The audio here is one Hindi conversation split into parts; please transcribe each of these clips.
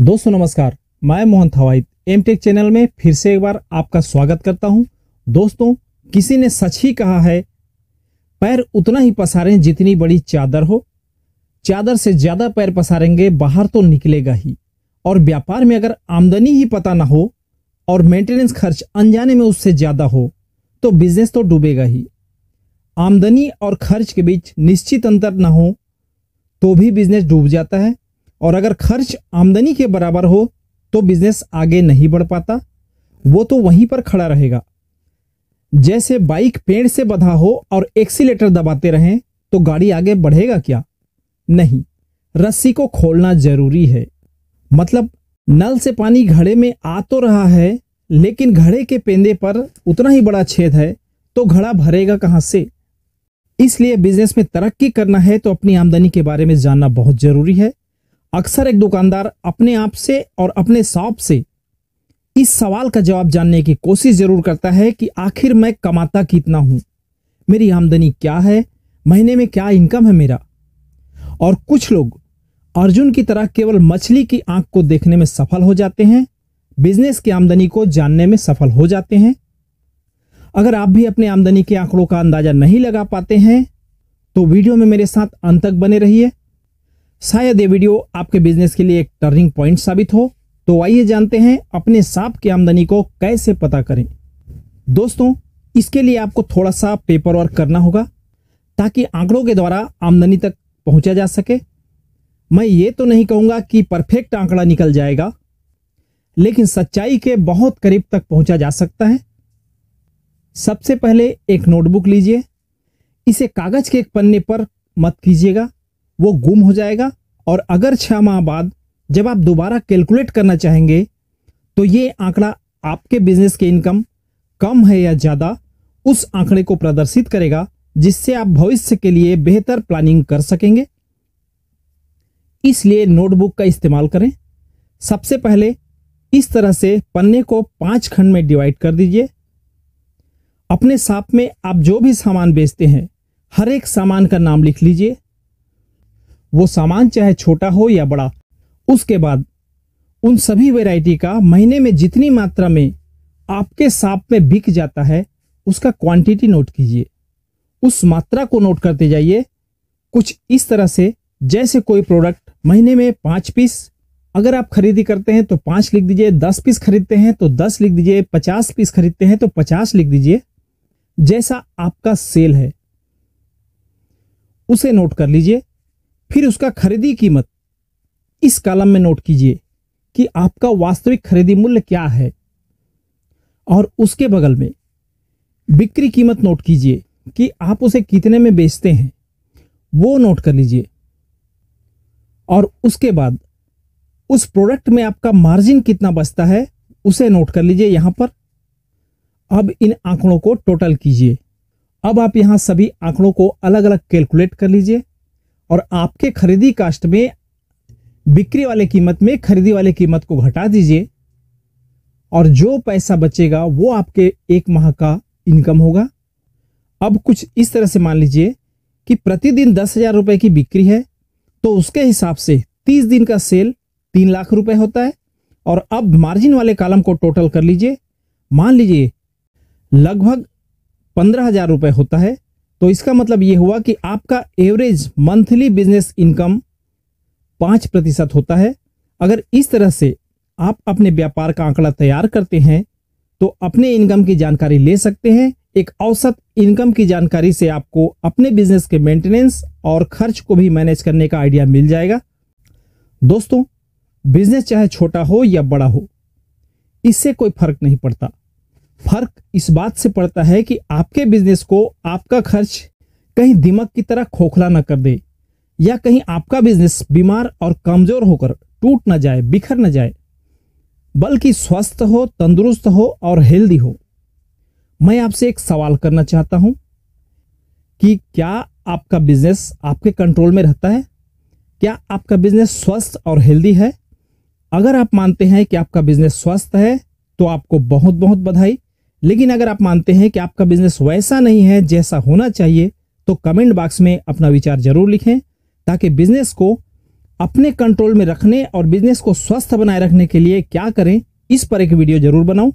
दोस्तों नमस्कार, मैं Mohan Thawait M tech channel में फिर से एक बार आपका स्वागत करता हूँ। दोस्तों, किसी ने सच ही कहा है, पैर उतना ही पसारें जितनी बड़ी चादर हो। चादर से ज़्यादा पैर पसारेंगे, बाहर तो निकलेगा ही। और व्यापार में अगर आमदनी ही पता ना हो, और मेंटेनेंस खर्च अनजाने में उससे ज़्यादा हो तो बिज़नेस तो डूबेगा ही। आमदनी और खर्च के बीच निश्चित अंतर ना हो तो भी बिज़नेस डूब जाता है। और अगर खर्च आमदनी के बराबर हो तो बिज़नेस आगे नहीं बढ़ पाता। वो तो वहीं पर खड़ा रहेगा। जैसे बाइक पेड़ से बधा हो और एक्सीटर दबाते रहें तो गाड़ी आगे बढ़ेगा क्या? नहीं। रस्सी को खोलना ज़रूरी है। मतलब नल से पानी घड़े में आ तो रहा है, लेकिन घड़े के पेंदे पर उतना ही बड़ा छेद है तो घड़ा भरेगा कहाँ से? इसलिए बिज़नेस में तरक्की करना है तो अपनी आमदनी के बारे में जानना बहुत ज़रूरी है। अक्सर एक दुकानदार अपने आप से और अपने शॉप से इस सवाल का जवाब जानने की कोशिश ज़रूर करता है कि आखिर मैं कमाता कितना हूँ? मेरी आमदनी क्या है? महीने में क्या इनकम है मेरा? और कुछ लोग अर्जुन की तरह केवल मछली की आँख को देखने में सफल हो जाते हैं, बिज़नेस की आमदनी को जानने में सफल हो जाते हैं। अगर आप भी अपने आमदनी के आंकड़ों का अंदाज़ा नहीं लगा पाते हैं तो वीडियो में मेरे साथ अंत तक बने रहिए। शायद ये वीडियो आपके बिज़नेस के लिए एक टर्निंग पॉइंट साबित हो। तो आइए जानते हैं अपने सांप की आमदनी को कैसे पता करें। दोस्तों, इसके लिए आपको थोड़ा सा पेपर वर्क करना होगा, ताकि आंकड़ों के द्वारा आमदनी तक पहुँचा जा सके। मैं ये तो नहीं कहूँगा कि परफेक्ट आंकड़ा निकल जाएगा, लेकिन सच्चाई के बहुत करीब तक पहुँचा जा सकता है। सबसे पहले एक नोटबुक लीजिए। इसे कागज़ के एक पन्ने पर मत कीजिएगा वो गुम हो जाएगा। और अगर छह माह बाद जब आप दोबारा कैलकुलेट करना चाहेंगे तो ये आंकड़ा आपके बिज़नेस के इनकम कम है या ज़्यादा, उस आंकड़े को प्रदर्शित करेगा, जिससे आप भविष्य के लिए बेहतर प्लानिंग कर सकेंगे। इसलिए नोटबुक का इस्तेमाल करें। सबसे पहले इस तरह से पन्ने को पाँच खंड में डिवाइड कर दीजिए। अपने साथ में आप जो भी सामान बेचते हैं, हर एक सामान का नाम लिख लीजिए। वो सामान चाहे छोटा हो या बड़ा, उसके बाद उन सभी वैरायटी का महीने में जितनी मात्रा में आपके साप में बिक जाता है, उसका क्वांटिटी नोट कीजिए। उस मात्रा को नोट करते जाइए। कुछ इस तरह से, जैसे कोई प्रोडक्ट महीने में पाँच पीस अगर आप खरीदी करते हैं तो पाँच लिख दीजिए, दस पीस खरीदते हैं तो दस लिख दीजिए, पचास पीस खरीदते हैं तो पचास लिख दीजिए। जैसा आपका सेल है, उसे नोट कर लीजिए। फिर उसका खरीदी कीमत। इस कॉलम में नोट कीजिए कि आपका वास्तविक खरीदी मूल्य क्या है। और उसके बगल में बिक्री कीमत नोट कीजिए कि आप उसे कितने में बेचते हैं, वो नोट कर लीजिए। और उसके बाद उस प्रोडक्ट में आपका मार्जिन कितना बचता है, उसे नोट कर लीजिए यहाँ पर। अब इन आंकड़ों को टोटल कीजिए। अब आप यहाँ सभी आंकड़ों को अलग अलग कैलकुलेट कर लीजिए। और आपके खरीदी कास्ट में, बिक्री वाले कीमत में खरीदी वाले कीमत को घटा दीजिए। और जो पैसा बचेगा, वो आपके एक माह का इनकम होगा। अब कुछ इस तरह से मान लीजिए कि प्रतिदिन दस हज़ार रुपए की बिक्री है तो उसके हिसाब से तीस दिन का सेल तीन लाख रुपए होता है। और अब मार्जिन वाले कॉलम को टोटल कर लीजिए। मान लीजिए, लगभग पंद्रह हज़ार रुपए होता है। तो इसका मतलब यह हुआ कि आपका एवरेज मंथली बिज़नेस इनकम पाँच प्रतिशत होता है। अगर इस तरह से आप अपने व्यापार का आंकड़ा तैयार करते हैं तो अपने इनकम की जानकारी ले सकते हैं। एक औसत इनकम की जानकारी से आपको अपने बिज़नेस के मेंटेनेंस और खर्च को भी मैनेज करने का आइडिया मिल जाएगा। दोस्तों बिज़नेस चाहे छोटा हो या बड़ा हो, इससे कोई फ़र्क नहीं पड़ता। फ़र्क इस बात से पड़ता है कि आपके बिज़नेस को आपका खर्च कहीं दिमाग की तरह खोखला न कर दे, या कहीं आपका बिज़नेस बीमार और कमज़ोर होकर टूट ना जाए, बिखर न जाए। बल्कि स्वस्थ हो, तंदुरुस्त हो और हेल्दी हो। मैं आपसे एक सवाल करना चाहता हूँ कि क्या आपका बिज़नेस आपके कंट्रोल में रहता है? क्या आपका बिज़नेस स्वस्थ और हेल्दी है? अगर आप मानते हैं कि आपका बिज़नेस स्वस्थ है तो आपको बहुत बहुत बधाई। लेकिन अगर आप मानते हैं कि आपका बिज़नेस वैसा नहीं है, जैसा होना चाहिए तो कमेंट बॉक्स में अपना विचार ज़रूर लिखें, ताकि बिज़नेस को अपने कंट्रोल में रखने और बिज़नेस को स्वस्थ बनाए रखने के लिए क्या करें, इस पर एक वीडियो ज़रूर बनाऊँ,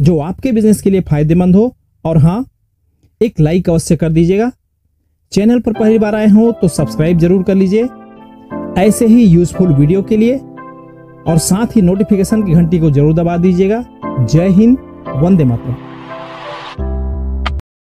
जो आपके बिज़नेस के लिए फ़ायदेमंद हो। और हाँ एक लाइक अवश्य कर दीजिएगा। चैनल पर पहली बार आए हो तो सब्सक्राइब ज़रूर कर लीजिए। ऐसे ही यूजफुल वीडियो के लिए और साथ ही नोटिफिकेशन की घंटी को ज़रूर दबा दीजिएगा। जय हिंद, वंदे मातरम।